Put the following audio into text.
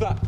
that?